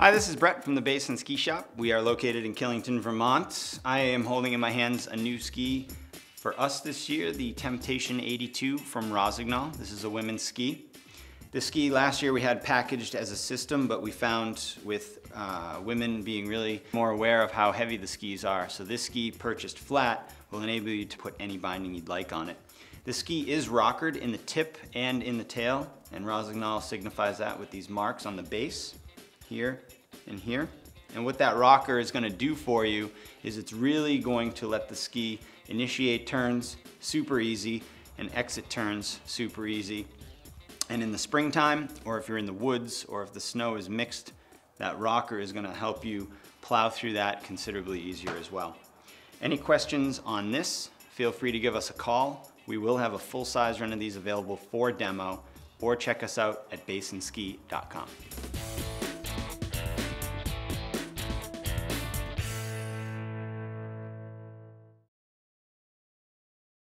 Hi, this is Brett from the Basin Ski Shop. We are located in Killington, Vermont. I am holding in my hands a new ski for us this year, the Temptation 82 from Rossignol. This is a women's ski. This ski last year we had packaged as a system, but we found with uh, women being really more aware of how heavy the skis are. So this ski purchased flat will enable you to put any binding you'd like on it. The ski is rockered in the tip and in the tail, and Rossignol signifies that with these marks on the base, here and here. And what that rocker is gonna do for you is it's really going to let the ski initiate turns super easy and exit turns super easy. And in the springtime, or if you're in the woods, or if the snow is mixed, that rocker is gonna help you plow through that considerably easier as well. Any questions on this, feel free to give us a call. We will have a full-size run of these available for demo, or check us out at basinski.com.